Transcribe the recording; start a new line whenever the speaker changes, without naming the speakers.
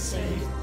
Safe.